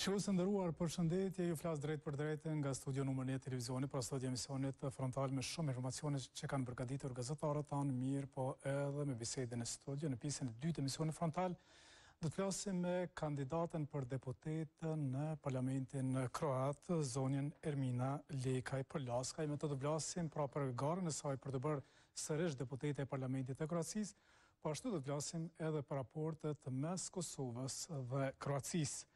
Shikues të nderuar, përshëndetje, ju flas drejtpërdrejt nga studio numër 1 e televizionit, pra studio e emisionit frontal me shumë informacione që kanë përgatitur gazetarët tanë, mirëpo edhe me bisedën në studio në pjesën e dytë të emisionit frontal. Do të flasim me kandidaten për deputete në parlamentin kroat, zonjën Ermina Lekaj Përlaskaj, me të do të flasim pra për garën e saj për të bërë sërish deputete e parlamentit të Kroacisë, Po ashtu do të flasim edhe për raportet mes Kosovës dhe Kroacisë.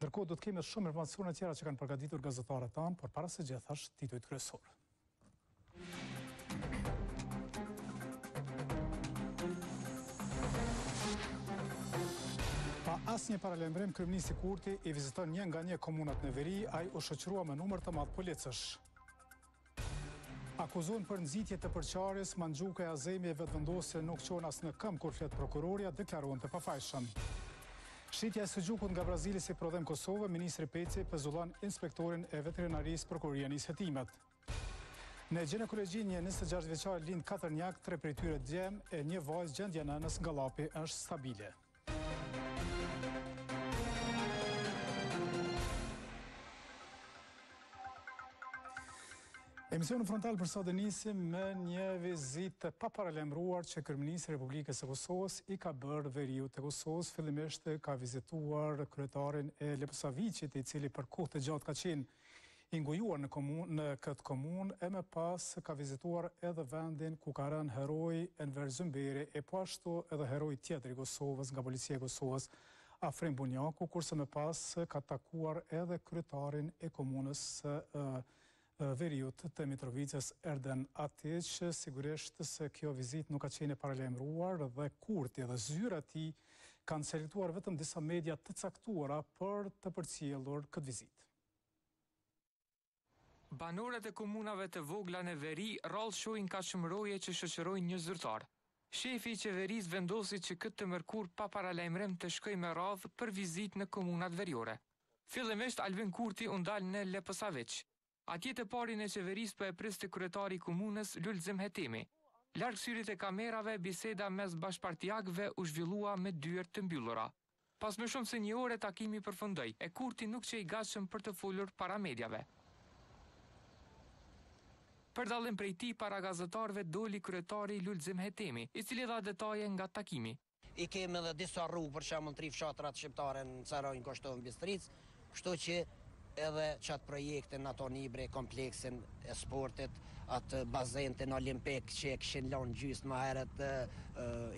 Ndërkohë do të kemi shumë informacione tjera që kanë përgatitur gazetarët tanë, por para së gjithash titujt kryesorë. Pa asnjë paralajmërim, kryeministri Kurti i viziton një nga një komunat në veri, ai u shoqërua me numër të madh policësh. Akuzohen për nxitje të përçarjes, Manxhuka e Azemi e Vetëvendosjes nuk çohen as në këmbë kur flet prokurorja, deklarohen të pafajshëm. Shitja e suxhukut nga Brazili si prodhim Kosove, ministri Peci pezullon inspektorin e veterinarisë prokuroria nis hetimet. Në gjinekologji një 26 vjeçare lind katërnjakë, tre prej tyre djem e një vajzë gjendja e nënës nga Llapi është stabile. Emisionin frontal për sot e nisim me një vizitë të paparalajmëruar që kryeministri i Republikës së Kosovës i ka bërë veriut të Kosovës, fillimisht ka vizituar kryetarin e Leposaviqit, i cili për kohë të gjatë ka qenë I ngujuar në, në këtë komunë e më pas ka vizituar edhe vendin ku ka rënë heroi Enver Zymberi e po ashtu edhe heroi tjetër i Kosovës nga Policia e Kosovës, Afrim Bunjaku, kurse më pas ka takuar edhe kryetarin e komunës së veriut të Mitrovicës, Erden Atiq. Sigurisht se kjo vizitë nuk ka qenë e paralajmëruar dhe Kurti dhe zyra e tij kanë selektuar vetëm disa media të caktuara për të përcjellur këtë vizitë. Banorët e komunave të vogla në veri rrallë shohin kaq shumë roje që shoqërojnë një zyrtar. Shefi i qeverisë vendosi që këtë të mërkurë pa paralajmërim të shkojë me radhë për vizitë në komunat veriore. Fillimisht Albin Kurti u ndal në Leposaviq. Atje të parin e qeverisë po e priste kryetari i komunës, Lulzim Hetemi. Larg syrit të kamerave, biseda mes bashkëpartiakëve u zhvillua me dyer të mbyllura. Pas më shumë se një ore takimi përfundoi e Kurti nuk qe i gatshëm për të folur para mediave. Për dallim prej tij para gazetarëve doli kryetari Lulzim Hetemi, i cili dha detaje nga takimi. I kemi edhe disa rrugë, për shembull tri fshatrat shqiptare në Cerajë, Koshtovë, Bistricë, Kështu që edhe qat projektin Anton Ibër, kompleksin e sportit, atë bazentin olimpik që e kishin lon gjysmë herët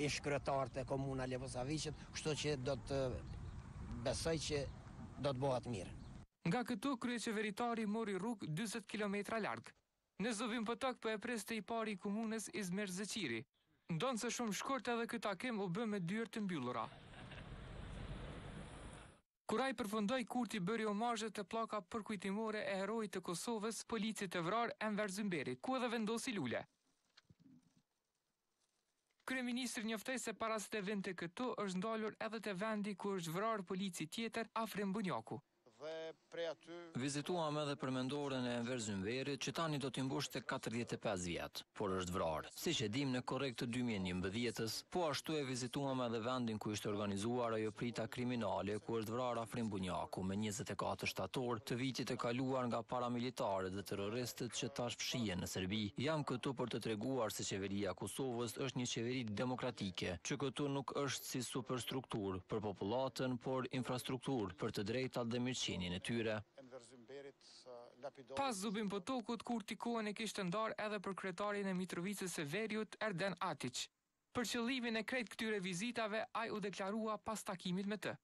ish-kryetarët e komunës Leposaviqit, kështu që do të besoj që do të bëhet mirë. Nga këtu kryeqeveritari mori rrugë dyzet kilometra larg. Në Zubin Potok po e priste i pari i komunës Izmir Zeqiri, ndonëse shumë shkurt edhe ky takim u bë me dyer të mbyllura. Kur ai përfundoi, Kurti bëri homazhe te pllaka përkujtimore e heroit të Kosovës, policit të vrarë, Enver Zymberi, ku edhe vendosi lule. Kryeministri njoftoi se para se të vinte këtu, është ndalur edhe te vendi ku është vrarë polici tjetër, Afrim Bunjaku. Vizituam edhe përmendoren e Enver Zymberit, që tani do t'i mbushte katërdhjetë e pesë vjet, por është vrarë. Siç e dimë, në korrik të dy mijë e njëmbëdhjetës, po ashtu e vizituam edhe vendin ku ishte organizuar ajo prita kriminale ku është vrarë Afrim Bunjaku më njëzet e katër shtator të vitit të kaluar nga paramilitarët dhe terroristët që tash fshihen në Serbi. Jam këtu për të treguar se Qeveria e Kosovës është një qeveri demokratike, që këtu nuk është si superstrukturë për popullatën, por infrastrukturë për të drejtat dhe mirëqenien e tyre. Pas Zubin Potokut Kurti kohën e kishte ndarë edhe për kryetarin e Mitrovicës së Veriut, Erden Atiq. Për qëllimin e krejt këtyre vizitave ai u deklarua pas takimit me të.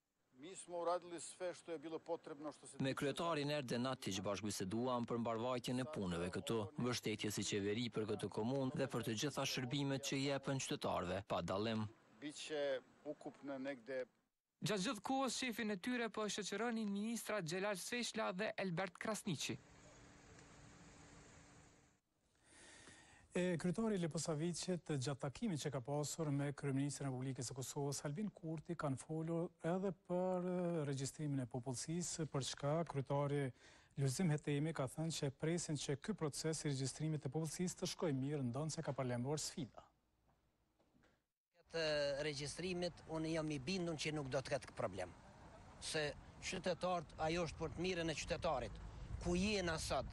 Me kryetarin Erden Atiq bashkëbiseduam për mbarëvajtjen e punëve këtu, mbështetje si qeveri për këtë komunë dhe për të gjitha shërbimet që u jepen qytetarëve, pa dallim. Gjatë gjithë kohës shefin e tyre po e shoqëronin ministrat Xhelal Sveçla dhe Elbert Krasniqi. E kryetari i Leposaviqit gjatë takimit që ka pasur me kryeministrin e Republikës së Kosovës Albin Kurti kanë folur edhe për regjistrimin e popullsisë, për çka kryetari Lulzim Hetemi ka thënë se presin që ky proces i regjistrimit të popullsisë të shkojë mirë, ndonëse ka paralajmëruar sfida. Këtë regjistrimit unë jam i bindun që nuk do të ketë problem se qytetart ajo është për të mirën e qytetarit ku jena sot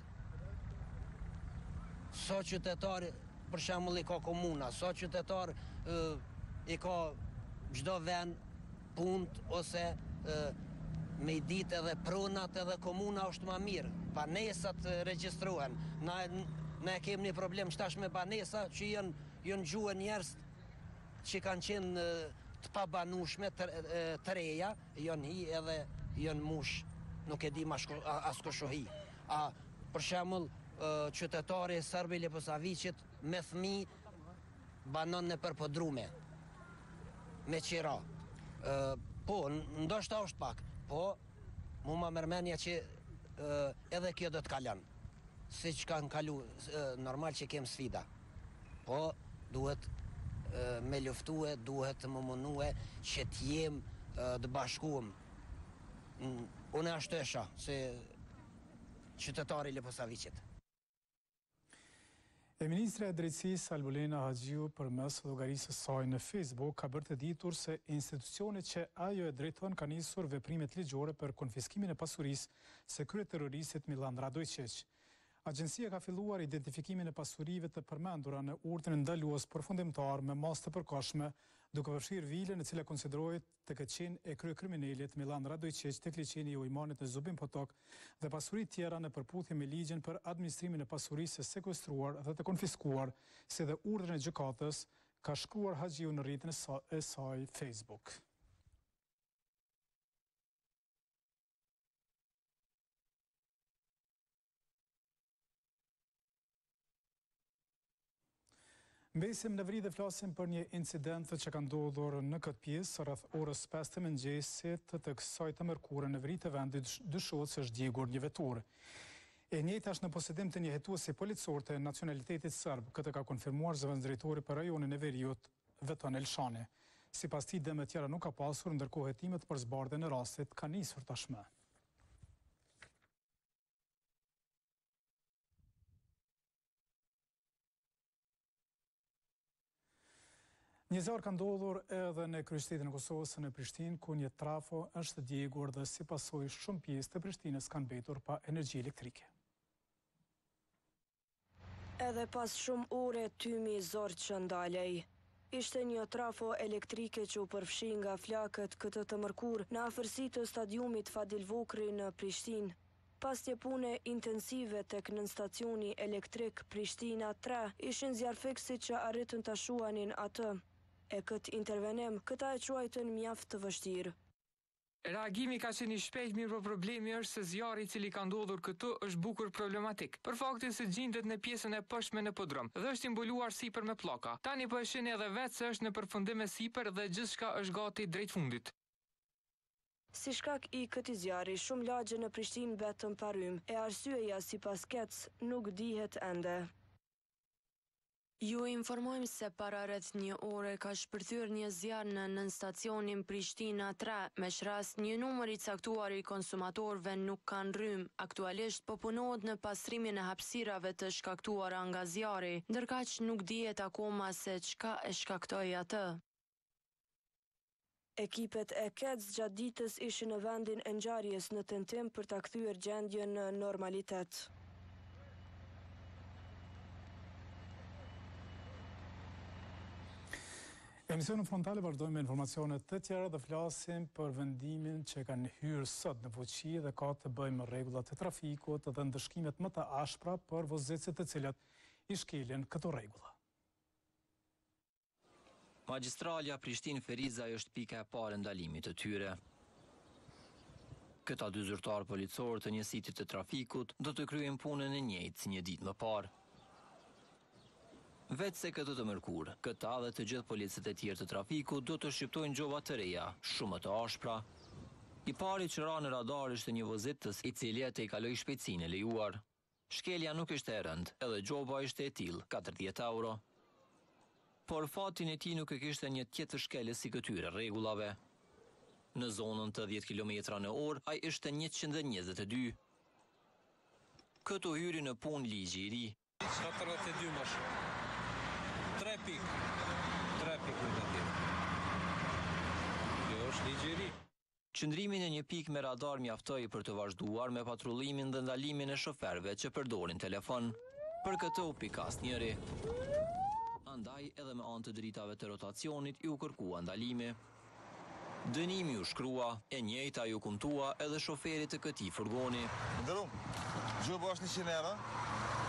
sa qytetar për shembull i ka komuna sa qytetar i ka çdo vend punt ose me i dit edhe pronat edhe komuna është ma mirë banesat regjistrohen na ne kemi një problem qetash me banesa që janë gjo njerzt që kanë qenë të pabanushme të reja jon hi edhe jon mush nuk e di ma as kush u hi a për shembull qytetari serb i Leposaviqit me fëmi banon nëpër podrume me qira po ndoshta është pak po mu ma merr menja që edhe kjo do të kalon siç kanë kalu normal që kem sfida Po duhet me luftue duhet me u munue që të jem të bashkuem une ashtu e shoh si qytetar i Leposaviqit. E ministrja e Drejtësisë, Albulena Haxhiu përmes llogarisë së saj në Facebook ka bërë të ditur se institucioni që ajo e drejton ka nisur veprimet ligjore për konfiskimin e pasurisë së kryeterroristit Millan Radoiçiq. Agjencia ka filluar identifikimin e pasurive të përmendura në urdhrin ndalues përfundimtar me masë të përkohshme, duke përfshirë vilën e cila konsiderohet të ketë qenë e kryekriminalit Millan Radoiçiq tek liqeni i Ujmanit në Zubin Potok dhe pasuri tjera në përputhje me Ligjin për Administrimin e Pasurisë së Sekuestruar dhe të Konfiskuar si dhe urdhrin e gjykatës, ka shkruar Haxhiu në rrjetin e saj Facebook. Mbesim në veri dhe flasim për një incident që ka ndodhur në këtë pjesë rreth orës 5 të mëngjesit të kësaj të mërkure në veri të vendit dyshohet se është djegur një veturë. E njëjta është në posedim të një hetuesi policor të nacionalitetit serb, këtë ka konfirmuar zëvendësdrejtori për rajonin e veriut, Veton Elshani. Sipas tij dëme tjera nuk ka pasur, ndërkohë hetimet për zbardhjen e rastit kanë nisur tashmë. Një zjarr ka ndodhur edhe në kryeqytetin e Kosovës në Prishtinë, ku një trafo është djegur dhe si pasojë shumë pjesë të Prishtinës kanë mbetur pa energji elektrike. Edhe pas shumë ore tymi zor që ndalej. Ishte një trafo elektrike që u përfshi nga flakët këtë të mërkurë në afërsi të stadiumit Fadil Vokrri në Prishtinë. Pas një pune intensive tek nënstacioni elektrik Prishtina tre ishin zjarrfikësit që arritën ta shuanin atë. E këtë intervenim këta e quajtën mjaft të vështirë. Reagimi ka qenë i shpejtë mirëpo problemi është se zjarri i cili ka ndodhur këtu është bukur problematik për faktin se gjindet në pjesën e poshtme në podrum dhe është i mbuluar sipër me pllaka. Tani po e shihni edhe vetë se është në përfundim e sipër dhe gjithçka është gati drejt fundit. Si shkak i këtij zjarri shumë lagje në Prishtinë mbetën pa rrymë e arsyeja sipas KEDS nuk dihet ende. Ju informojmë se para rreth një ore ka shpërthyer një zjarr në nënstacionin Prishtina tre. Me ç'rast një numër i caktuar i konsumatorëve nuk kanë rrymë, aktualisht po punohet në pastrimin e hapësirave të shkaktuara nga zjarri, ndërkaq nuk dihet akoma se çka e shkaktoi atë. Ekipet e KEDS gjatë ditës ishin në vendin e ngjarjes në tentim për ta kthyer gjendjen në normalitet. Emisionin Frontal e vazhdojmë me informacione të tjera dhe flasim për vendimin që kanë hyrë sot në fuqi dhe ka të bëjë me rregullat e trafikut dhe ndëshkimet më të ashpra për vozitësit të cilët i shkelin këto rregulla. Magjistralja Prishtinë-Ferizaj është pika e parë e ndalimit të tyre. Këta dy zyrtarë policorë të njësitit të trafikut do të kryejnë punën e njëjtë si një ditë më parë. Veçse këtë të mërkurë, këta dhe të gjithë policët e tjerë të trafikut do të shqiptojnë gjoba të reja, shumë më të ashpra. I pari që ra në radar ishte një vozitës, i cili e tejkaloi shpejtësinë e lejuar. Shkelja nuk ishte e rëndë, edhe gjoba ishte e tillë, katërdhjetë euro. Por fatin e tij nuk e kishte një tjetër shkelës i këtyre rregullave. Në zonën tetëdhjetë kilometra në orë ai ishte njëqind e njëzet e dy. Këtu hyri në punë ligji i ri. Katërdhjetë e dy më shumë. Tre pikë. Tre pikë negative. Ky është ligji i ri. Qëndrimi në një pikë me radar mjaftoi për të vazhduar me patrullimin dhe ndalimin e shoferëve që përdorin telefon. Për këtë u pikas njëri. Andaj, edhe me anë të dritave të rotacionit iu kërkua ndalimi. Dënimi u shkrua, e njëjta iu kumtua edhe shoferit të këtij furgoni. I nderuar, gjoba është njëqind euro,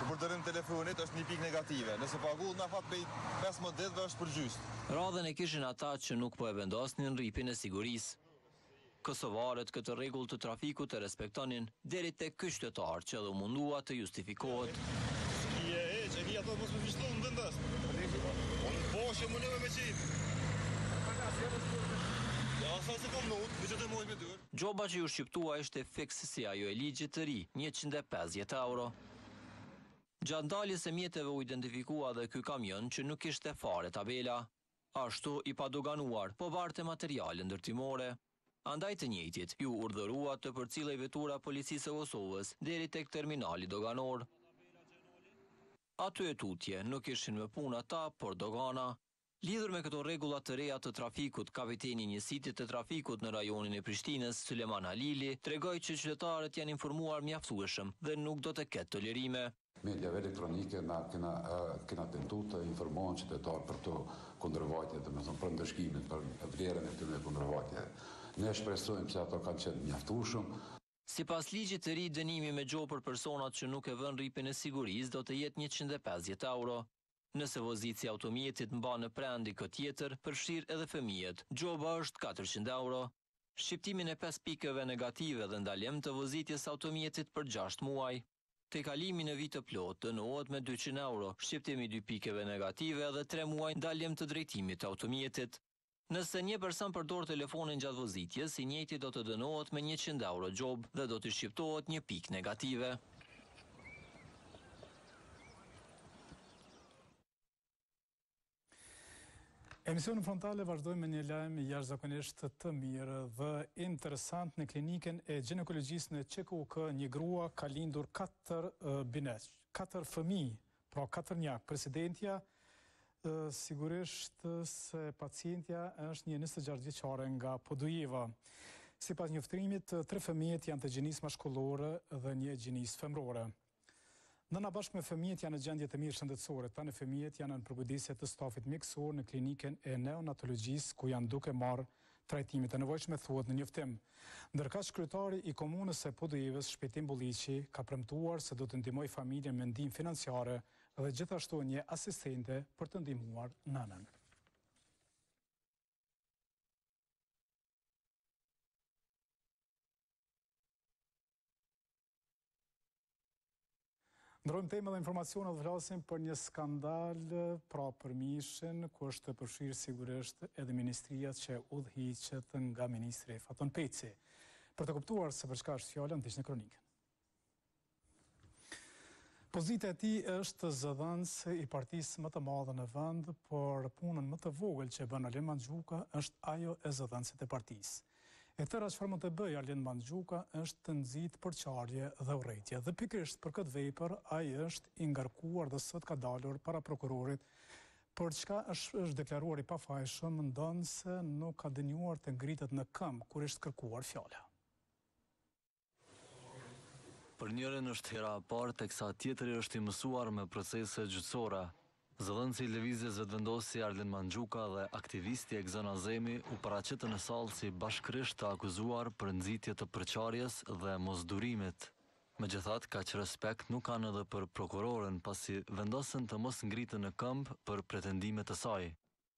për përdorim të telefonit është një pikë negative. Nëse paguhet në afat prej pesëmbëdhjetë ditëve është përgjys. Radhën e kishin ata që nuk po e vendosnin rripin e sigurisë. Kosovarët këtë rregull të trafikut e respektonin, deri tek ky qytetar që edhe u mundua të justifikohet. Gjoba që iu shqiptua ishte fiks si ajo e ligjit të ri, njëqind e pesëdhjetë euro. Gjatë ndaljes së mjeteve u identifikua dhe ky kamion që nuk kishte fare tabela. Ashtu, i padoganuar, po barte materiale ndërtimore. Andaj të njëjtit, iu urdhërua të përcillej vetura e Policisë së Kosovës deri tek terminali doganor. Aty e tutje, nuk ishin më punë ata, por dogana. Lidhur me këto rregulla të reja të trafikut, kapiteni i njësitit të trafikut në rajonin e Prishtinës, Sylejman Halili, tregoi që qytetarët janë informuar mjaftueshëm dhe nuk do të ketë tolerime. Mediave elektronike na kena tentu të informohen qytetarë për këto kundërvajtje, domethënë për ndëshkimin, për vlerën e këtyre kundërvajtjeve. Ne shpresojmë se ato kanë qenë mjaftueshëm. Sipas ligjit të ri dënimi me gjobë për personat që nuk e vënë rripin e sigurisë do të jetë njëqind e pesëdhjetë euro. Nëse vozitësi i automjetit mban në prehër dikë tjetër, përfshirë edhe fëmijët, gjoba është katërqind euro. Shqiptimin e pesë pikëve negative dhe ndalim të vozitjes së automjetit për gjashtë muaj. Tejkalimi në vijë të plotë dënohet me dyqind euro, shqiptim i dy pikëve negative dhe tre muaj ndalim të drejtimit të automjetit. Nëse një person përdor telefonin gjatë vozitjes, i njëjti do të dënohet me njëqind euro gjobë dhe do t'i shqiptohet një pikë negative. Emisionin Frontal e vazhdojmë me një lajm jashtëzakonisht të mirë dhe interesant në klinikën e gjinekologjisë në QKUK, një grua ka lindur katër binjakë, katër fëmijë Pra katërnjakë presidentja sigurisht se pacientja është një 26 vjeçare nga Podujeva. Sipas njoftimit, tre fëmijët janë të gjinisë mashkullore dhe një i gjinisë femërore. Nëna bashkë me fëmijët janë në gjendje të mirë shëndetësore. Tani fëmijët janë nën përkujdesje të stafit mjekësor në klinikën e neonatologjisë ku janë duke marrë trajtimet e nevojshme, thuhet në njoftim. Ndërkaq, kryetari i Komunës së Podujevës, Shpejtim Bulliqi, ka premtuar se do të ndihmojë familjen me ndihmë financiare dhe gjithashtu një asistente për të ndihmuar nënën. Ndërrojmë temë dhe informacionet dhe flasim për një skandal pra për mishin, ku është e përfshirë sigurisht edhe ministria që udhëhiqet nga ministri Faton Peci. Për të kuptuar se për çka është fjala, ndiqni kronikën. Pozita e tij është zëdhënës i partisë më të madhe në vend, por punën më të vogël që e bën Arlind Manxhuka është ajo e zëdhënësit të partisë. E tëra çfarë mund të bëjë Arlind Manxhuka është të nxisë përçarje dhe urrejtje dhe pikërisht për këtë vepër ai është i ngarkuar dhe sot ka dalur para prokurorit për çka është deklaruar i pafajshëm ndonëse nuk ka denjuar të ngritet në këmbë kur i është kërkuar fjala. Për njërin është hera e parë teksa tjetri është i mësuar me procese gjyqësore. Zëdhënësi i Lëvizjes Vetëvendosje Arlind Manxhuka dhe aktivisti Egzon Azemi u paraqitën në sallë si bashkërisht të akuzuar për nxitje të përçarjes dhe mosdurimit. Megjithatë, kaq respekt nuk kanë edhe për prokuroren pasi vendosën të mos ngriten në këmbë për pretendimet e saj.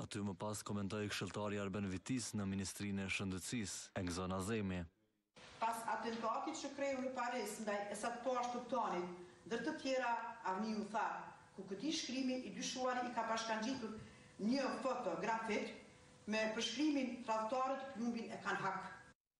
Aty më pas komentoi këshilltari i Arben Vitisë në Ministrinë e Shëndetësisë, Egzon Azemi. Pas atentatit që kreu në Paris ndaj Esad Pashë Toptanit, ndër të tjera, Avniu tha, ku këtij shkrimi i dyshuari i ka bashkangjitur një fotografi me përshkrimin Tradhtarët plumbin e kanë hak.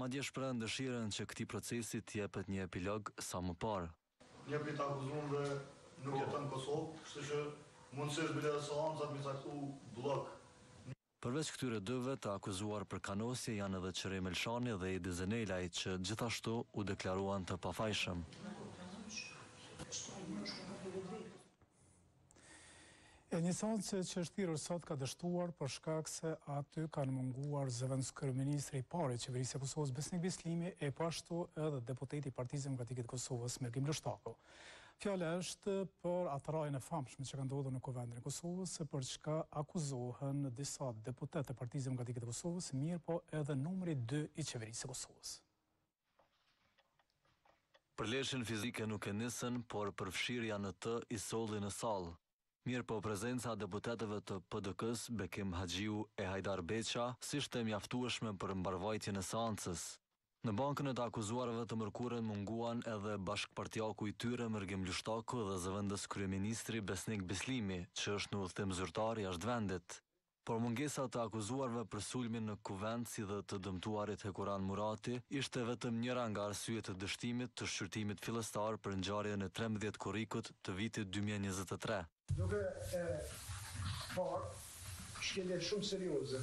Madje shprehën dëshirën që këtij procesi t'i jepet një epilog sa më parë. Një prej të akuzuarve nuk jeton në Kosovë, kështu që mundësisht bile edhe seanca me caktu bllok. Përveç këtyre dyve të akuzuar për kanosje janë edhe Qërim Elshani dhe Edi Zenelaj që gjithashtu u deklaruan të pafajshëm. E një seancë që është thirrur sot ka dështuar për shkak se aty kanë munguar zëvendëskryeministri i parë i Qeverisë së Kosovës Besnik Bislimi e po ashtu edhe deputeti i Partisë Demokratike të Kosovës Mërgim Lushtaku. Fjala është për atë rrahjen e famshme që ka ndodhur në Kuvendin e Kosovës, për çka akuzohen disa deputetë të Partisë Demokratike të Kosovës, mirëpo edhe numri 2 i Qeverisë së Kosovës. Përleshjen fizike nuk e nisën, por përfshirja në të i solli në sallë. Mirëpo prezenca e deputetëve të PDK-së, Bekim Haxhiu e Hajdar Beqa, s'ishte e mjaftueshme për mbarëvajtjen e seancës. Në bankën e të akuzuarve të mërkurën munguan edhe bashkëpartiaku i tyre Mërgim Lushtaku dhe zëvendës kryeministri Besnik Bislimi, që është në udhëtim zyrtar jashtë vendit. Por mungesa e të akuzuarve për sulmin në Kuvend si dhe të dëmtuarit Hekuran Murati ishte vetëm njëra nga arsyet e dështimit të shqyrtimit fillestar për ngjarjen e trembëdhjetë korrikut të vitit dy mijë e njëzet e tre. Duke e parë shkelje shumë serioze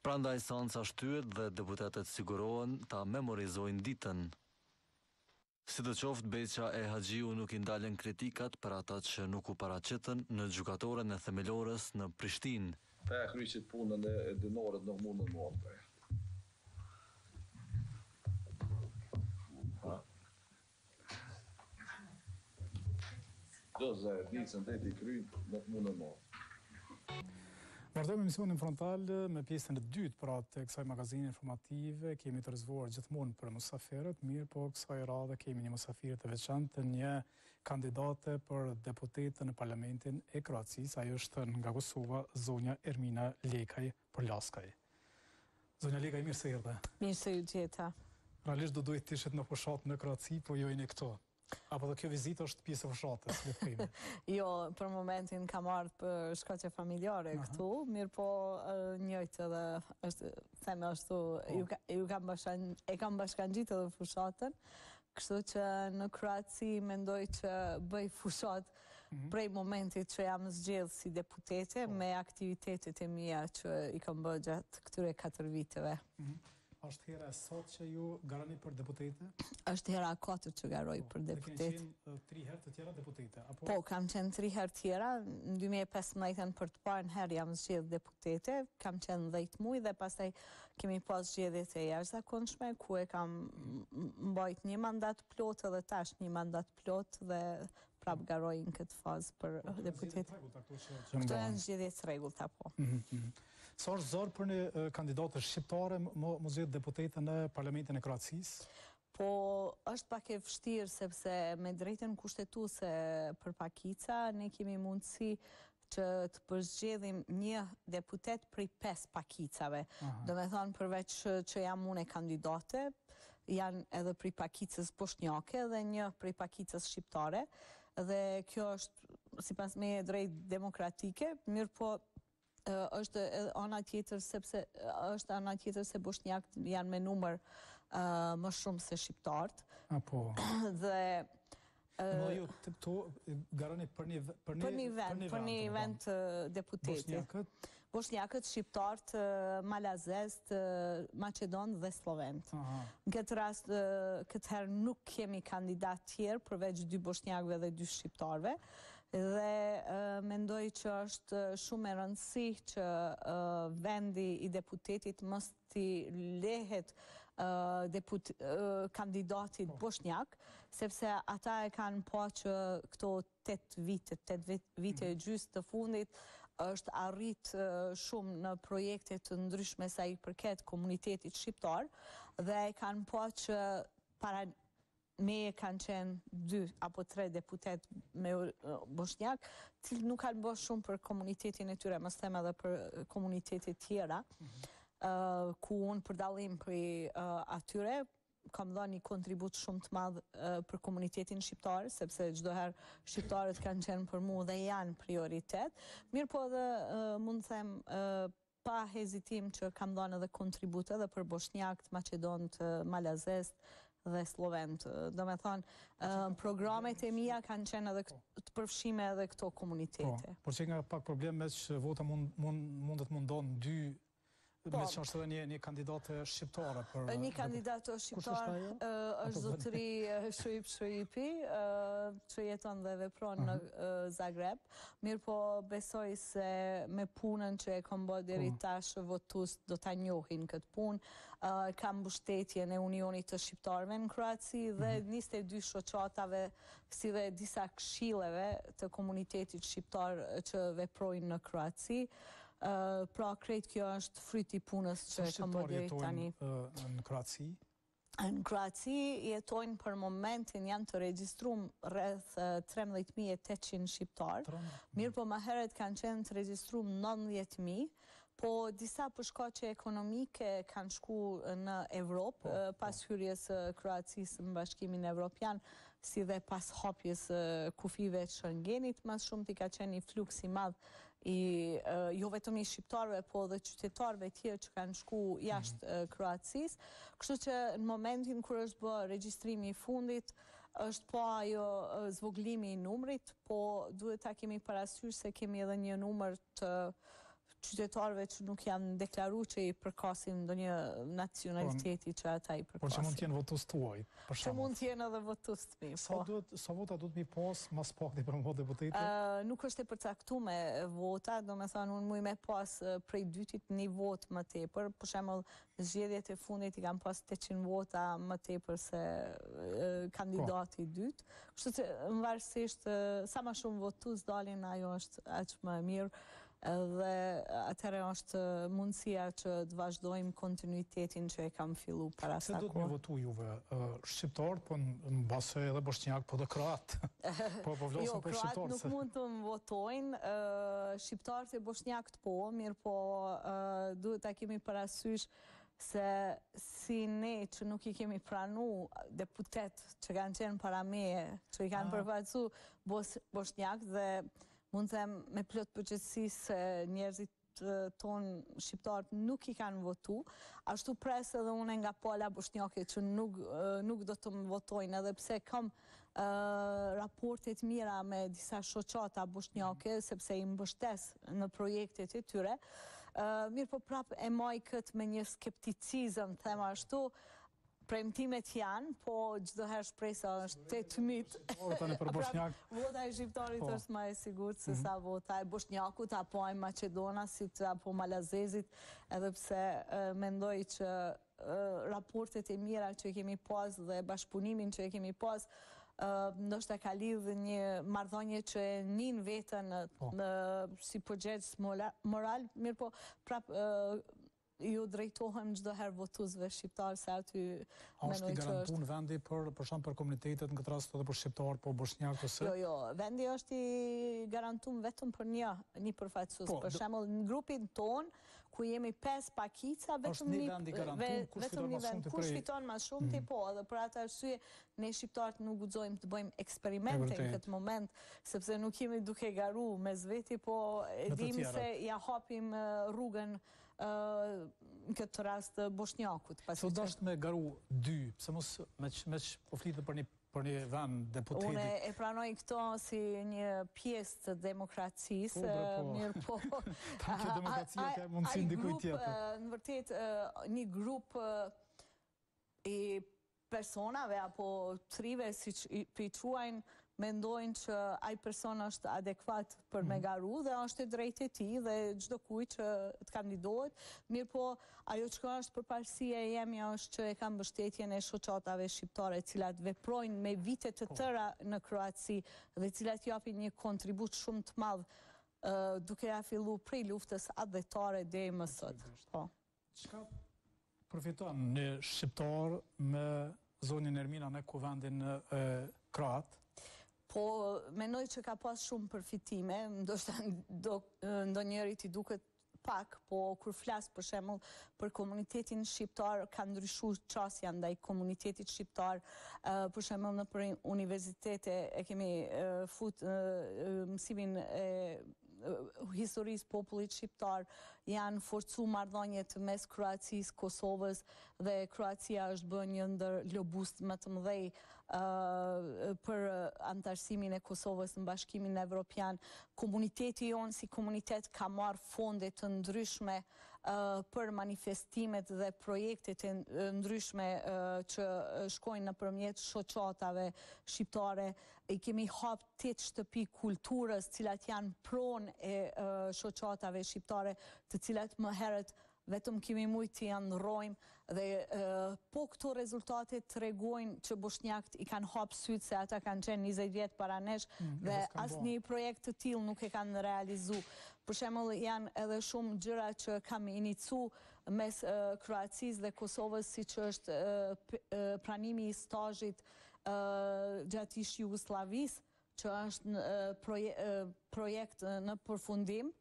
Prandaj seanca shtyhet dhe deputetët sigurohen ta memorizojnë ditën. Sidoqoftë, Beqa e Haxhiu nuk i ndalën kritikat për ata që nuk u paraqitën në gjykatoren e Themelores në Prishtinë. Te e kryqit punën e dinorit nuk mundën mu aftë. Çdo zë e di se ndeti i kryjt nuk munë mo. Vazhdojmë emisionin Frontal me pjesën e dytë pra të kësaj magazine informative. Kemi të rezervuar gjithmonë për mysafirët, mirëpo kësaj radhe kemi një mysafire të veçantë, një kandidate për deputete në Parlamentin e Kroacisë. Ajo është nga Kosova, zonja Ermina Lekaj. për Laskaj. Zonja Lekaj, mirë se erdhe. Mirë se ju gjeta. Realisht do duhet të ishit në fushatë në Kroaci, po ju jeni këtu. Apo dhe kjo vizitë është pjesë e fushatës, le të themi. jo, për momentin kam ardhë për shkaqe familjare Aha. këtu, mirëpo njëjtë edhe është, them ashtu, po. ju, ka, ju kam bashkan, e kam bashkangjit edhe fushatën, kështu që në Kroaci mendoj që bëj fushatë Prej momentit që jam zgjedh si deputete po. me aktivitetet e mija që i kam bërë gjatë këtyre 4 viteve. Mhm. Është hera e satë që ju garoni për deputete? Është hera e katërt që garoj po, për deputete. Dhe keni qenë tri herë të tjera deputete? Apo... Po, kam qenë tri herë tjera. Në 2015 për të parën herë jam zgjedh deputete. Kam qenë dhjetë muj dhe pastaj kemi pas zgjedhjet e jashtëzakonshme, ku e kam mbajt një mandat të plotë dhe tash një mandat plotë dhe prap garoj në këtë fazë për po, deputet. Këto janë zgjedhje të rregullta po. Mhm, mhm. Sa është zor për një kandidate shqiptare me u zgjedh deputete në Parlamentin e Kroacisë? Po është pak e vështirë sepse me të drejtën kushtetuese për pakica ne kemi mundësi që të përzgjedhim një deputet prej pesë pakicave. Domethënë përveç që jam unë kandidate, janë edhe prej pakicës boshnjake dhe një prej pakicës shqiptare. Dhe kjo është, sipas meje e drejtë demokratike, mirëpo është ana tjetër sepse është ana tjetër se boshnjakët janë me numër më shumë se shqiptarët. A po. Dhe Po ju të gjithë këtu garoni për një vend, për një vend, për një vend të deputetit. Boshnjakët? Boshnjakët, Shqiptarët, Malazezët, Maqedonët dhe Sllovenët. Në këtë rast, këtë herë nuk kemi kandidatë tjerë, përveç dy Boshnjakëve dhe dy Shqiptarëve, dhe mendoj që është shumë me rëndësi që vendi i deputetit mos t'i lehet kandidatit boshnjak, sepse ata e kanë pa që këto tetë vite, tetë vite e gjysmë të fundit, është arritë shumë në projekte të ndryshme sa i përket komunitetit shqiptar, dhe e kanë pa që para meje kanë qenë dy apo tre deputetë boshnjakë, të cilët nuk kanë bërë shumë për komunitetin e tyre, mos them edhe për komunitete të tjera, ku unë për dallim prej atyre, kam dhënë një kontribut shumë të madh për komunitetin shqiptar, sepse çdo herë shqiptarët kanë qenë për mua dhe janë prioritet. Mirëpo edhe mund të them Pa hezitim që kam dhënë edhe kontribut edhe për boshnjakët, maqedonët, malazezët dhe sllovenët. Domethënë, programet e mia kanë qenë edhe të përfshira edhe këto komunitete. Po, por qenka pak problem meqë vota mund, mund, mund të ndahet në dy Po, meqë është edhe një, një kandidat shqiptar për... Një kandidat shqiptar është, është zotëri Shoip Shoipi, që jeton dhe vepron në mhm. Zagreb. Mirëpo besoj se me punën që e kam bërë deri po. tash votuesit do ta njohin këtë punë. Kam mbështetjen e Unionit të Shqiptarëve në Kroaci dhe 22 mhm. shoqatave si dhe disa këshilleve të komunitetit shqiptar që veprojnë në Kroaci. Pra krejt kjo është fryt i punës që kam bërë deri tani. Sa shqiptarë jetojnë në Kroaci? Në Kroaci jetojnë për momentin janë të regjistrum rreth 13.800 shqiptarë, mirëpo më heret kanë qenë të regjistrum 19.000, po disa për shkaqe ekonomike kanë shku në Evropë, po, po. pas hyrjes Kroacisë në Bashkimin Evropian, si dhe pas hapjes kufive të Shengenit, ma së shumti ka qenë ni fluks i madh i jo vetëm i shqiptarëve, po dhe qytetarëve tjerë që kanë shku jashtë mm -hmm. Kroacisë. Kështu që në momentin kur është bë regjistrimi i fundit, është pa ajo zvoglimi i numrit, po duhet ta kemi parasysh se kemi edhe një numër të qytetarëve që nuk janë deklaru që i përkasin ndonjë nacionaliteti po, që ata i përkasin. Por që mund të jenë votus tuaj. Për shembull. Që mund të jenë edhe votues të mi. Sa po. duhet, sa vota duhet me i pas ma s'paku për me u bo deputete? Uh, nuk është e përcaktu me vota, domethënë, unë muj me pas prej dytit një vot më tepër, për shembull, zgjedhjet e fundit i kam pas 800 vota më tepër se uh, kandidati po. i dytë, kështu që mvarësisht, uh, sa ma shumë votus dalin, ajo është aq më e mirë, Dhe atëherë është mundësia që të vazhdojmë kontinuitetin që e kam fillu para sa kohë. Kush do t'ju votojë juve? Shqiptarët, po ndoshta edhe boshnjak, po dhe kroat. Po, po flasim jo, për shqiptarët. Jo, kroatët nuk mund të më votojnë. Shqiptarët e boshnjakët po, mirëpo duhet ta kemi parasysh se si ne që nuk i kemi pranu deputetët që kanë qenë para meje, që i kanë ah. përfaqësu boshnjakët dhe Mund të them me plot përgjegjësi se njerëzit tonë shqiptarët nuk i kanë votu, ashtu pres edhe unë nga pala boshnjake që nuk, nuk do të më votojnë edhe pse kam raporte të mira me disa shoqata boshnjake sepse i mbështes në projektet e tyre. Mirëpo prap e maj këtë me një skepticizëm, them ashtu, Premtimet janë, po çdo herë shpresa është te t'mitë. Ora tani për boshnjak. Vota e shqiptarit po. është më e sigurt se mhm. sa vota e boshnjakut apo e maqedonasit apo malazezit, edhe pse mendoj që raportet e mira që kemi pas dhe bashkëpunimin që kemi pas, ndoshta ka lidhë një marrëdhënie që e ndin veten po. në si përgjegjës moral, mirëpo prapë Ju drejtohem çdo herë votuesve shqiptarë se aty mendoj që është. A është i garantuar vendi për për shembull për komunitetet në këtë rast edhe për shqiptarët apo boshnjakët ose? Jo, jo, vendi është i garantuar vetëm për një, një përfaqësues. Po, për shembull, në grupin tonë ku jemi pesë pakica vetëm një vend i garantuar, kush fiton më shumë ti? Kush fiton më shumë ti? Po, edhe për atë arsye ne shqiptarët nuk guxojmë të bëjmë eksperimente në këtë moment, sepse nuk jemi duke garu mes veti, po e dimë se ia hapim rrugën në këtë rast boshnjakut. Qysh u dasht me garu dy, pse mos me që me që po flitet për një për një vend deputetit. Unë e pranoj këto si një pjesë të demokracisë, po, mirëpo. po. Thanë që demokracia ia jep mundësinë dikuj tjetër. Në vërtetë, një grupë i personave apo tribeve siç i quajnë mendojnë që ai person është adekuat për me mhm. garu dhe është e drejtë e tij dhe çdokujt që të kandidohet, mirëpo ajo çka është përparësia e jeme është që e kam mbështetjen e shoqatave shqiptare, të cilat veprojnë me vite të po. tëra në Kroaci dhe të cilat japin një kontribut shumë të madh duke ia fillu prej luftës atdhetare deri më sot. Po. Çka përfiton një shqiptar me zonjën Ermina në Kuvendin kroat? Po, mendoj që ka pas shumë përfitime, ndoshta ndonjërit i duket pak, po kur flas për shembull për komunitetin shqiptar ka ndryshuar qasja ndaj komunitetit shqiptar, për shembull nëpër universitete e kemi fut mësimin e historisë popullit shqiptar janë forcu marrëdhëniet mes Kroacisë, Kosovës dhe Kroacia është bë një ndër lobuesit më të mëdhenj për anëtarësimin e Kosovës në Bashkimin Evropian. Komuniteti jonë si komunitet ka marrë fonde të ndryshme për manifestimet dhe projektet e ndryshme që shkojnë nëpërmjet shoqatave shqiptare. I kemi hap tetë shtëpi kulturës, të cilat janë pronë e shoqatave shqiptare, të cilat më herët vetëm kemi mujtë t'i ëndrrojmë, dhe po këto rezultate tregojnë që boshnjakët i kanë hapë sytë se ata kanë qenë 20 vjet para nesh mm, dhe asnjë projekt të tillë nuk e kanë realizu. Për shembull janë edhe shumë gjëra që kam inicu mes Kroacisë dhe Kosovës siç është pranimi i stazhit gjatë ish Jugosllavisë, që është projekt në përfundim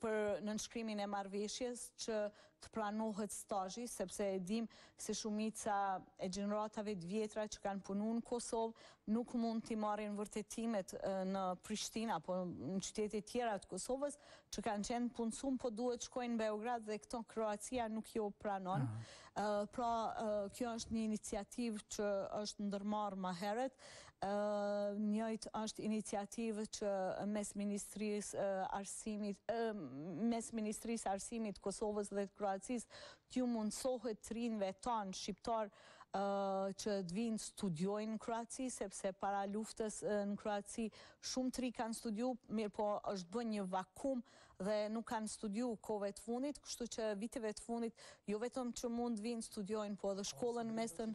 për nënshkrimin e marrëveshjes që të pranohet stazhi, sepse e dim se shumica e gjeneratave të vjetra që kanë punu në Kosovë nuk mund t'i marrin vërtetimet në Prishtinë, apo në qytete tjera të Kosovës, që kanë qenë punësum, po duhet shkojnë Beograd dhe këto Kroacia nuk ju pranon. Pra, kjo është një iniciativë që është ndërmarrë më herët. Njëjtë është iniciativë që mes Ministrisë e Arsimit, mes Ministrisë Arsimit të Kosovës dhe të Kroacisë t'ju mundësohet të rinjve tanë shqiptarë që të vijnë studiojnë në Kroaci, sepse para luftës në Kroaci shumë të ri kanë studiu, mirëpo është bë një vakum dhe nuk kanë studiu kohëve të fundit, kështu që viteve të fundit jo vetëm që mund të vijnë studiojnë, po edhe shkollën e mesme.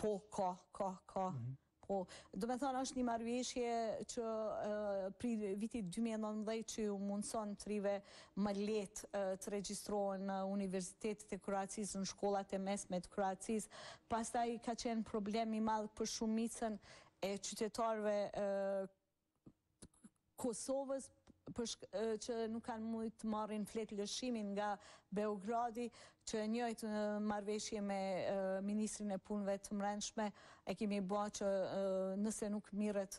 Po, ka, ka, ka. Mhm. Po, domethënë është një marrëveshje që prej vitit 2019 që ju mundëson të rive më lehtë të regjistrohen në universitetet e Kroacisë, në shkollat e mesme të Kroacisë, pastaj ka qenë problem i madh për shumicën e qytetarëve Kosovës që nuk kanë mujt të marrin fletëlëshimin nga Beogradi që e njëjtë marrëveshje me Ministrinë e Punëve të Mrenshme e kemi ba që nëse nuk mirret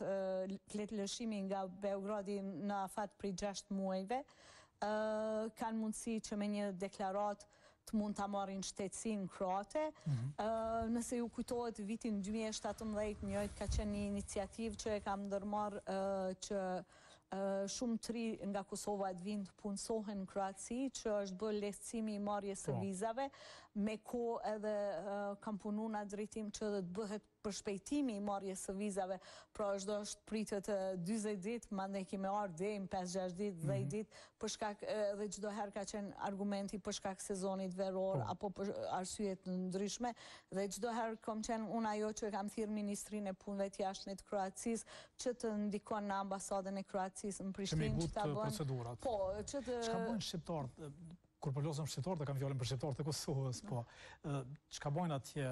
fletëlëshimi nga Beogradi në afat prej gjashtë muajve kanë mundësi që me një deklaratë të mund ta marrin shtetësinë kroate. Nëse ju kujtohet vitin 2017, njëjtë ka qenë një iniciativë që e kam ndërmarrë që shumë të ri nga Kosova të vijnë të punësohen në Kroaci, që është bërë lehtësimi i marrjes së po. vizave, me kohë edhe kam punu në atë drejtim që dhe të bëhet Përshpejtimi i marrjes së vizave, pra çdo është pritet dyzet ditë, mandej kemi arritë deri më pesë gjashtë ditë, dhjetë ditë, për shkak dhe çdo herë ka qenë argumenti për shkak sezonit veror po. apo për arsye të ndryshme dhe çdo herë kam qenë unë ajo që kam thirrë Ministrinë e Punëve të Jashtme të Kroacisë që të ndikon në ambasadën e Kroacisë në Prishtinë që ta bëjnë procedurat. Po, që të Çka bëjnë shqiptarët? Kur po flasim për shqiptarët, e kam fjalën për shqiptarët e Kosovës, po çka bojnë atje,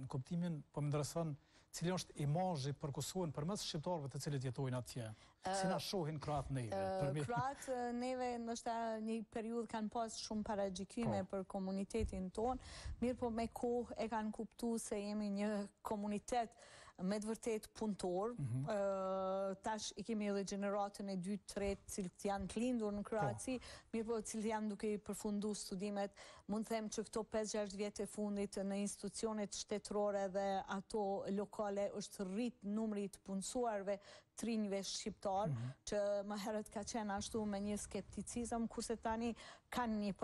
në kuptimin, po më intereson, cili është imazhi për Kosovën përmes shqiptarëve të cilët jetojnë atje? Si na shohin kroatët neve? Kroatët neve, ndoshta një periudhë kanë pas shumë paragjykime po. për komunitetin tonë, mirëpo me kohë e kanë kuptu se jemi një komunitet me të vërtetë punëtor, mm -hmm. uh, tash i kemi edhe gjeneratën e 2, 3 të cilët janë të lindur në Kroaci, po. mirëpo të cilët janë duke i përfundu studimet, mund të them që këto 5-6 vjet e fundit në institucionet shtetërore dhe ato lokale është rrit numri i të punësuarve të rinjve shqiptarë, që më herët ka qenë ashtu me një skepticizëm, kurse tani kanë një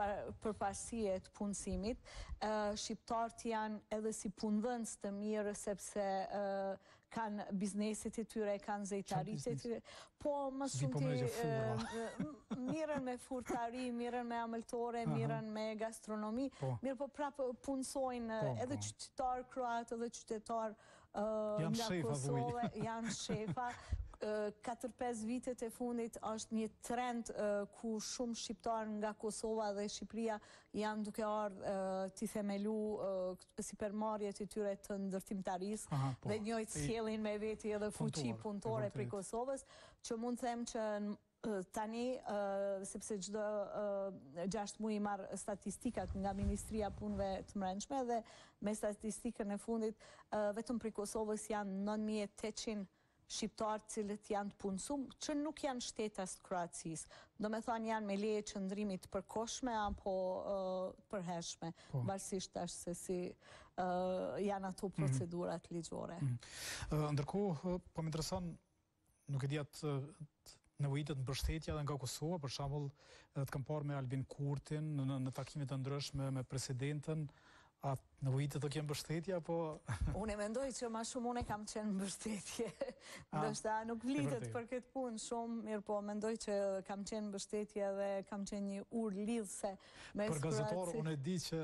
përparësi të punësimit. Shqiptarët janë edhe si punëdhënës të mirë, sepse kanë bizneset e tyre, kanë zejtaritë e tyre. Po, më shumë po t'mirren me furrtari, mirren me amëltore, mirren me gastronomi, po. mirëpo prapë punësojnë po, edhe qytetarë kroatë, edhe qytetarë Nga Kosova. Janë shefa. 4-5 vitet e fundit është një trend ku shumë shqiptarë nga Kosova dhe Shqipëria janë duke ardhë t'i themelu sipërmarrjet e tyre të ndërtimtarisë dhe njëjtë sjellin me veti edhe fuqi punëtore prej Kosovës që mund të them që në Tani, sepse çdo gjashtë muaj i marr statistikat nga Ministria e Punëve të Mbrendshme dhe me statistikën e fundit vetëm prej Kosovës janë nëntë mijë e tetëqind shqiptarë të cilët janë të punësuar që nuk janë shtetas të Kroacisë. Domethënë janë me leje qëndrimi të përkohshme apo të përhershme, varësisht tash se si janë ato procedurat ligjore. Ndërkohë, po më intereson Nuk e di a të nevojitet mbështetja edhe nga Kosova, për shembull, të kam parë me Albin Kurtin në, në, në takime të ndryshme me presidenten, a të nevojitet të kesh mbështetje apo Unë mendoj që ma shumë unë kam qenë mbështetje. Ndoshta nuk flitet për këtë punë shumë, mirëpo mendoj që kam qenë mbështetje dhe kam qenë një urë lidhëse. Për gazetarë unë e di që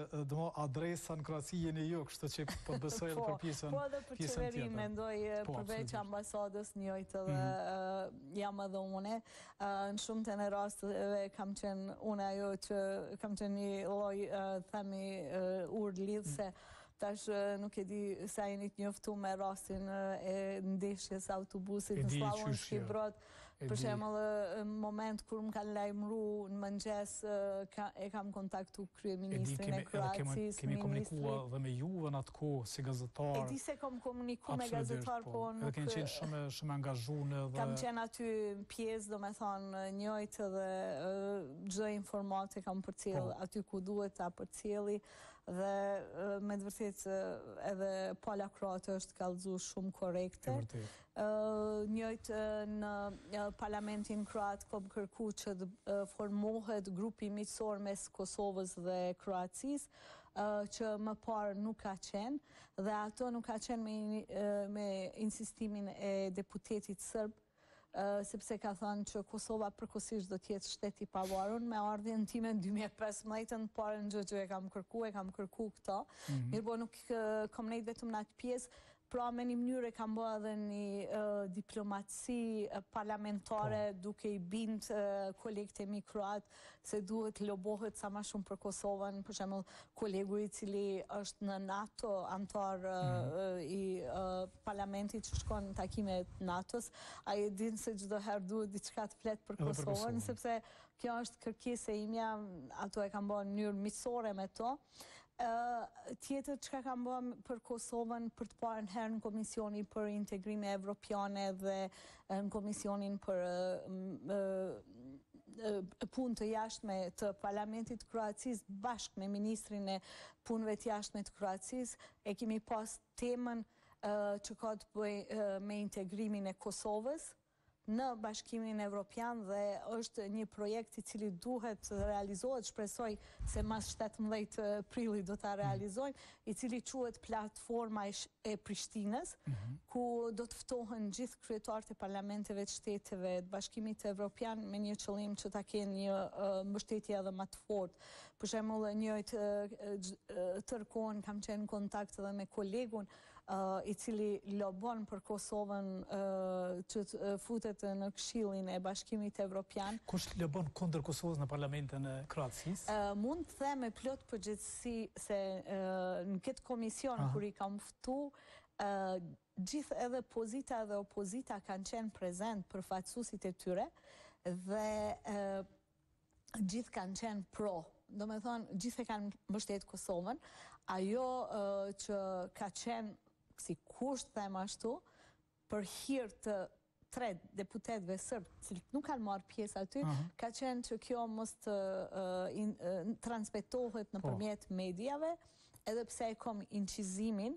adresa në Kroaci jeni ju, kështu që po besoj edhe për pjesën tjetër. Po edhe për qeveri mendoj po, përveç ambasadës njëjtë mhm. jam edhe unë. Në shumtën e rasteve kam qenë unë ajo që kam qenë një lloj, themi, urë lidhëse mhm. Tash nuk e di sa jeni të njoftu me rastin e ndeshjes së autobusit në Slavonski Brod. Për shembull, në momentin kur më kanë lajmëru në mëngjes, e kam kontaktu kryeministrin e Kroacisë, kemi komunikuar dhe me ju dhe në atë kohë si gazetar. E di se kam komuniku me gazetarë, po, po kam qenë shumë shumë angazhuar dhe kam qenë aty pjesë, domethënë, njëjt dhe çdo informatë kam përcjell po. aty ku duhet ta përcjelli dhe me të vërtetë edhe pala kroate është kallëzu shumë korrekte. Njëjtë në parlamentin kroat kom kërku që të formohet grupi miqësor mes Kosovës dhe Kroacisë, që më parë nuk ka qenë dhe ato nuk ka qenë me insistimin e deputetit sërb, sepse ka thënë që Kosova përkohësisht do të jetë shtet i pavarun, me ardhjen time në dy mijë e pesëmbëdhjetën të parën gjë që e kam kërku e kam kërku këtë, mirëpo nuk kam mbet vetëm në atë pjesë Pra me një mënyrë e kam ba edhe një diplomaci parlamentare po. duke i bind kolegët e mi kroatë se duhet të lobohet sa ma shumë për Kosovën, për shembull kolegu i cili është në NATO, antar mhm. i parlamentit që shkon në takime të NATO-s, ai e din se çdo herë duhet diçka të flet për Kosovën, sepse Kjo është kërkesë e imja, ato e kam ba në mënyrë miqësore me to. Tjetër çka kam ba për Kosovën për të parën herë në Komisioni për Integrime Evropiane dhe në Komisionin për punë të jashtme të Parlamentit të Kroacisë bashkë me Ministrin e punëve të jashtme të Kroacisë e kemi pas temën që ka të bëjë me integrimin e Kosovës në Bashkimin Evropian dhe është një projekt i cili duhet të realizohet, shpresoj se mas shtatëmbëdhjetë prillit do ta realizojmë, i cili quhet Platforma e Prishtinës, mhm. ku do të ftohen gjithë kryetarët e parlamenteve të shteteve të Bashkimit Evropian me një qëllim që ta kenë një mbështetje edhe ma të fortë. Për shembull, njëjtë tërë kohën kam qenë në kontakt edhe me kolegun i cili lobon për Kosovën që të futet në Këshillin e Bashkimit Evropian. Kush lobon kundër Kosovës në parlamentin e Kroacisë? Mund të them me plot përgjegjësi se në këtë komision kur i kam ftu gjithë edhe pozita dhe opozita kanë qenë prezent përfaqësuesit e tyre dhe gjithë kanë qenë pro, domethonë, gjithë e kanë mbështet Kosovën, ajo që ka qenë, si kusht them ashtu, për hir të tre deputetëve sërbë, cilët nuk kanë marrë pjesë aty, ka qenë që kjo mos të transmitohet nëpërmjet mediave, edhe pse e kom incizimin,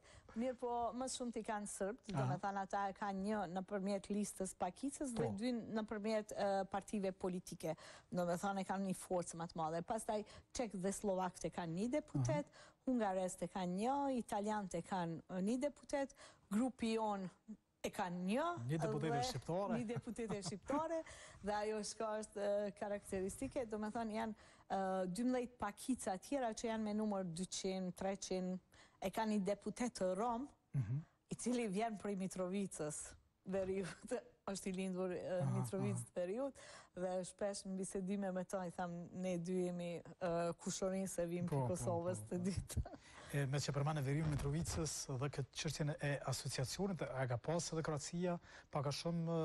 Mirëpo më së shumti i kanë serbët, domethanë ata e kanë një nëpërmjet listës pakicës dhe po. dy nëpërmjet partive politike, domethanë e kanë një forcë më të madhe. Pastaj, çekët dhe sllovakët e kanë një deputet, uh -huh. hungarezët e kanë një, italianët e kanë një deputet, grupi jonë e ka një një deputete shqiptare një deputete shqiptare dhe ajo çka është karakteristike domethonë janë 12 pakica tjera që janë me numër 200, 300 e ka një deputet rom mhm. i cili vjen prej Mitrovicës veriut është i lindur n'Mitrovicë t' veriut dhe shpesh në bisedime me ta i tham ne dy jemi kushërinj se vijmë prej po, po, Kosovës po, të dytë E, meqë përmende veriun e Mitrovicës dhe këtë çështjen e asociacionit, a ka pasë edhe Kroacia, pak a shumë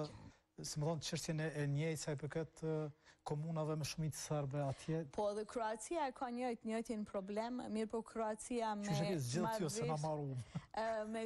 si me thonë, çështjen e njëjtë sa i përket komunave me shumicë serbe atje. Po, dhe Kroacia e ka njëjtë njëjtin problem, mirëpo Kroacia me marveshjen... me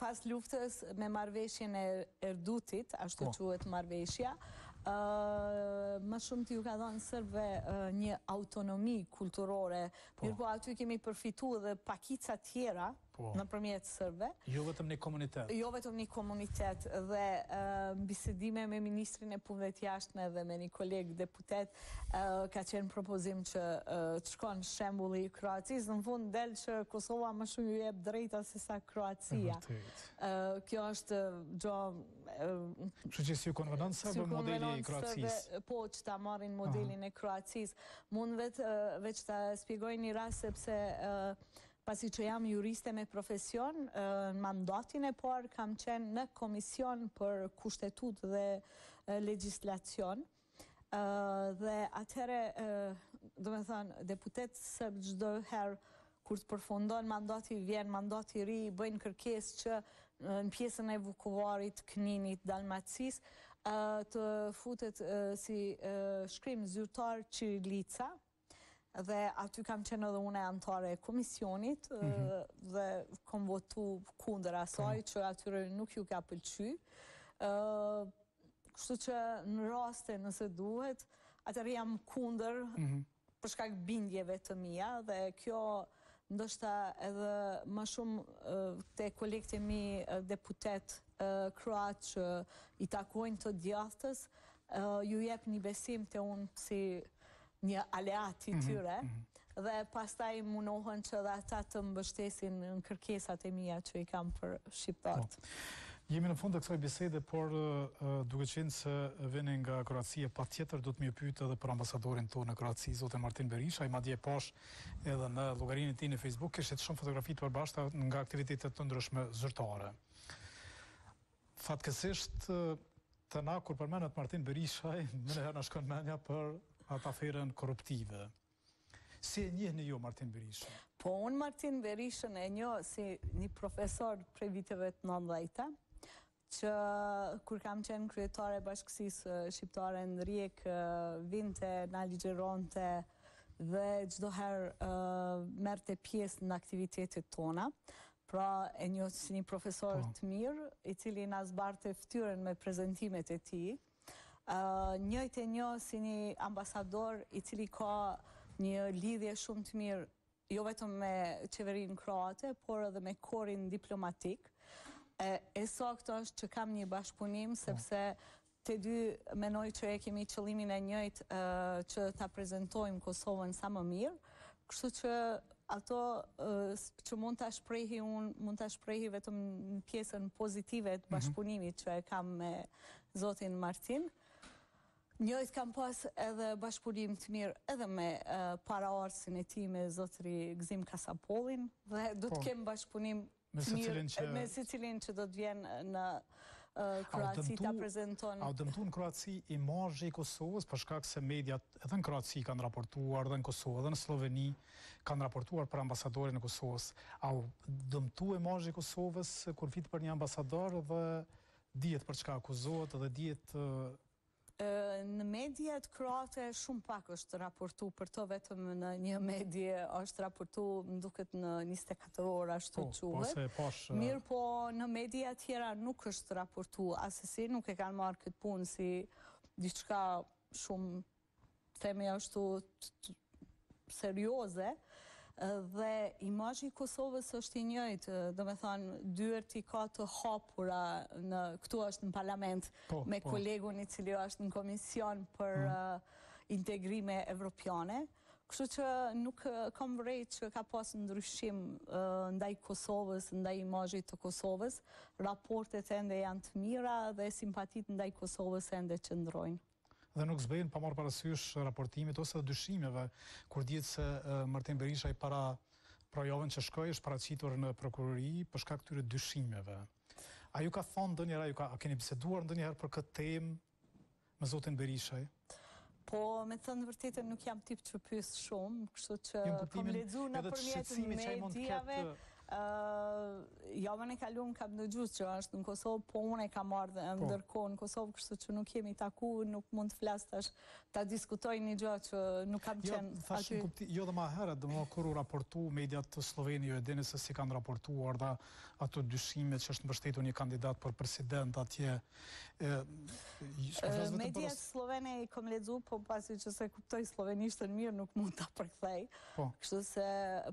pas luftës me marrëveshjen e Erdutit, ashtu po. quhet marrëveshja, më së shumti ju ka dhonë serbëve një autonomi kulturore Po. Mirëpo aty kemi përfitu edhe pakica tjera po. nëpërmjet serbëve. Jo vetëm një komunitet. Jo vetëm një komunitet dhe uh, në bisedime me Ministrin e Punëve të Jashtme dhe me një koleg deputet uh, ka qenë propozim që uh, të shkon shembulli i Kroacisë. Në fund del që Kosova më shumë ju jep drejta sesa Kroacia. Uh, kjo është gjo Kështu që s'iu konvenon serbëve modeli i Kroacisë? Po, që ta marrin modelin e Kroacisë. Mund vetë, veç ta shpjegoj një rast, sepse pasi që jam juriste me profesion, në mandatin e parë kam qenë në komision për kushtetutë dhe legjislacion, dhe atëherë, domethënë, deputetët serbë çdo herë kur të përfundon mandati, vjen mandati i ri, bëjnë kërkesë që në pjesën e Vukovarit, Kninit, Dalmacisë, të futet si shkrim zyrtar çirilica, dhe aty kam qenë edhe unë anëtare e komisionit mhm. dhe kom votu kundër asaj po. që atyre nuk ju ka pëlqy. Kështu që në raste nëse duhet, atëherë jam kundër mhm. për shkak bindjeve të mia dhe kjo ndoshta edhe ma shumë te kolegët e mi deputetë kroat që i takojnë të djathtës, ju jep një besim te unë si një aleat i mhm, tyre, mhm. dhe pastaj munohen që dhe ata të mbështesin në kërkesat e mija që i kam për shqiptartë. Po. Jemi në fund të kësaj bisede, por duke qenë se vini nga Kroacia, patjetër du t'ju pyes edhe për ambasadorin tonë në Kroaci, zotin Martin Berishaj, madje pashë edhe në llogarinë e tij në Facebook, kishte shumë fotografi të përbashta nga aktivitete të ndryshme zyrtare. Fatkeqësisht te na kur përmendet Martin Berishaj menjëherë na shkon mendja për atë aferën korruptive. Si e njihni ju Martin Berishën? Po unë Martin Berishën e njoh si një profesor prej viteve të nëndhjeta, që kur kam qenë kryetare e Bashkësisë Shqiptare në Rijekë vinte na ligjëronte dhe çdo herë merrte pjesë në aktivitetet tona. Pra e njoh si një profesor të mirë, i cili na zbardhte fytyrën me prezentimet e tij. Ë njëjtë e njoh si një ambasador i cili ka një lidhje shumë të mirë jo vetëm me qeverinë kroate, por edhe me korin diplomatik. E, e saktë është që kam një bashkëpunim sepse Te dy menoj që e kemi qëllimin e njëjtë që ta prezentojmë Kosovën sa më mirë, kështu që ato që mund ta shprehi unë, mund ta shprehi vetëm në pjesën pozitive të mhm. bashkëpunimit që e kam me zotin Martin. Njëjtë kam pas edhe bashkëpunim të mirë edhe me uh, paraardhësin e tij me zotëri Gëzim Kasapollin dhe do të po. kem bashkëpunim Me secilin që... Me secilin që do të vjen në Kroaci të prezenton... A u dëmtu në Kroaci imazhi i Kosovës, për shkak se mediat edhe në Kroaci kanë raportuar, edhe në Kosovë, edhe në Sloveni, kanë raportuar për ambasadorin e Kosovës. A u dëmtu imazhi i Kosovës, kur flitet për një ambasador dhe dihet për çka akuzohet dhe dihet Në mediat kroate shumë pak është raportu për to vetëm në një medie është raportu më duket në njëzet e katër orë ashtu quhet. Mirëpo në media tjera nuk është raportu asesi nuk e kanë marrë këtë punë si diçka shumë themi ashtu serioze dhe imazhi i Kosovës është i njëjtë, domethanë, dyert i ka të hapura në, këtu është në parlament, po, me po. kolegun i cili është në komision për hmm. uh, integrime evropiane, kështu që nuk uh, kam vrejt që ka pas ndryshim uh, ndaj Kosovës, ndaj imazhit të Kosovës, raportet ende janë të mira dhe simpatitë ndaj Kosovës ende qëndrojnë. dhe nuk zbehen pa marrë parasysh raportimit ose edhe dyshimeve kur dihet se Martin Berishaj pra javën që shkoi është paraqitur në prokurori për shkak të këtyre dyshimeve. A ju ka thonë ndonjëherë, a ju ka a keni biseduar ndonjëherë për këtë temë me zotin Berishaj? Po, me të thënë të vërtetën nuk jam tip që pyes shumë, kështu që jo, kam lexuar nëpërmjet mediave. Uh, javën e kalume kam ndëgju që është në Kosovë, po unë e kam ardhë po. ndërkohë në Kosovë, kështu që nuk jemi taku, nuk mund të flasë tash të diskutoj një gjë që nuk kam jo, qenë aty. Kupti, jo dhe ma herët, domethënë kur kanë raportu mediat në Sloveni, jo e dini se si kanë raportuar dhe ato dyshime që është mbështetur një kandidat për president atje. E, uh, mediat në Sloveni i kom lexu, po pasi që s'e kuptoj slovenishtën mirë nuk mund të përkthej. Uh, Po. Kështu se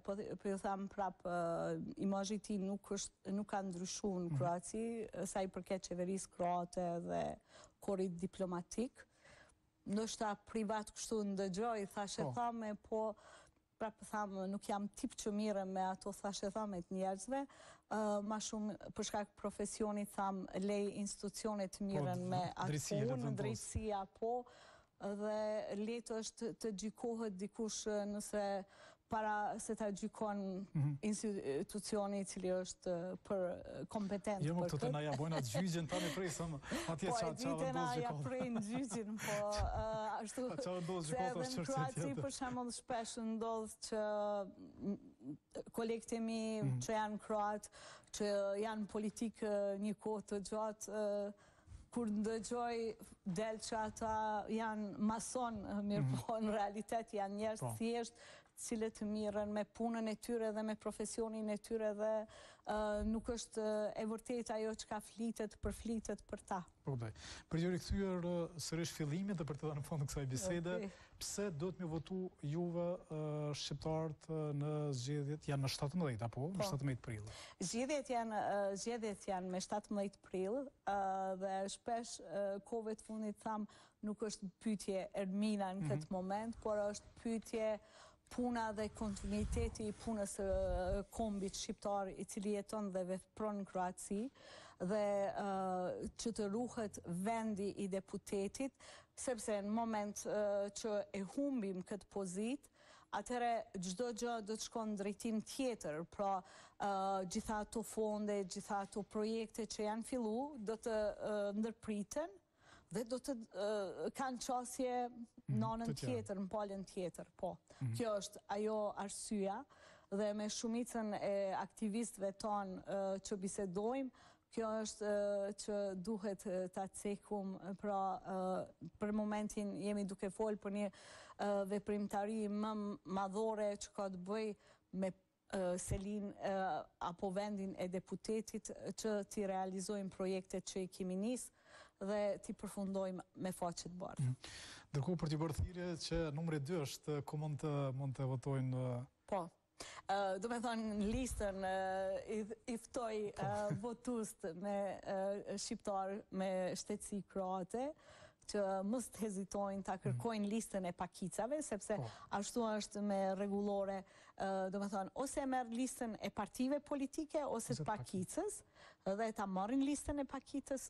po po ju them prap imazhi i tij nuk është nuk ka ndryshuar në mhm. Kroaci sa i përket qeverisë kroate dhe korit diplomatik. Ndoshta privat kështu ndëgjoj, thashetheme, po, po prap tham nuk jam tip që mirrem me ato thashetheme të njerëzve, ë uh, më shumë për shkak profesionit tham lëri institucionet të mirren po, me atë punë, drejtësia po Dhe lehtë është të gjykohet dikush nëse para se ta gjykon mhm. institucioni i cili është për kompetent jo, për këtë. Jo, ata ia bojnë atë gjyqin tani presëm atje po, çfarë çfarë do të gjykojë. Po, prej në gjyqin, po ashtu. Po çfarë do të gjykojë për çështje tjetër. Në Kroaci për shembull shpesh ndodh që kolegët e mi mhm. që janë kroatë, që janë në politikë një kohë të gjatë, Kur ndëgjoj del që ata janë mason, mirë po në realitet janë njerëz po. të thjeshtë të cilët mirren me punën e tyre dhe me profesionin e tyre dhe nuk është e vërtetë ajo çka flitet për flitet për ta. Po dhe, për t'ju rikthyer sërish fillimit dhe për t'i dhënë fund kësaj bisede, pse duhet me votu juve shqiptarët në zgjedhjet, janë në 17, apo? Në 17 po. prilë. Zgjedhjet janë, zgjedhjet janë me 17 prill dhe shpesh kohëve të fundit tham nuk është pyetje Ermina në mhm. këtë moment, por është pyetje puna dhe kontinuiteti i punës së kombit shqiptar i cili jeton dhe vepron në Kroaci dhe që të ruhet vendi i deputetit, sepse në moment që e humbim këtë pozitë, atëherë çdo gjë do të shkon në drejtim tjetër, pra gjitha ato fonde, gjitha ato projekte që janë fillu, do të ndërpriten dhe do të kanë qasje mhm, në anën tjetër, në palën tjetër, po. Mhm. Kjo është ajo arsyja dhe me shumicën e aktivistëve tanë që bisedojmë, Kjo është që duhet ta cekim, pra për momentin jemi duke fol për një veprimtari më madhore që ka të bëjë me selinë apo vendin e deputetit që t'i realizojmë projektet që i kimi nis dhe t'i përfundojmë me faqe të bardhë. Mhm. Ndërkohë për t'ju bërë thirrje që numri 2 është ku mund të votojnë po. Domethënë në listën i ftoj po. votuesit shqiptarë me shtetësi kroate që mos të hezitojnë ta kërkojnë mm. listën e pakicave, sepse po. ashtu është me rregullore, domethënë, ose e merr listën e partive politike, ose të pakicës, dhe ta marrin listën e pakicës,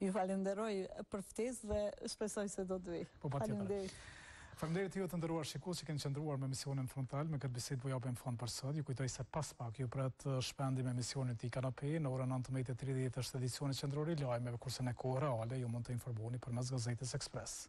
Ju falënderoj për ftesën dhe shpresoj se do të vij. Po patjetër. Faleminderit. Faleminderit juve të nderuar shikues që keni qëndruar me emisionin Frontal. Me këtë bisedë po japim fund për sot. Ju kujtoj se pas pak ju pret Shpendi me emisionin e tij Kanape në orën 19:30 është edicioni qendror i lajmeve, kurse në kohë reale ju mund të informoheni përmes Gazetës Express.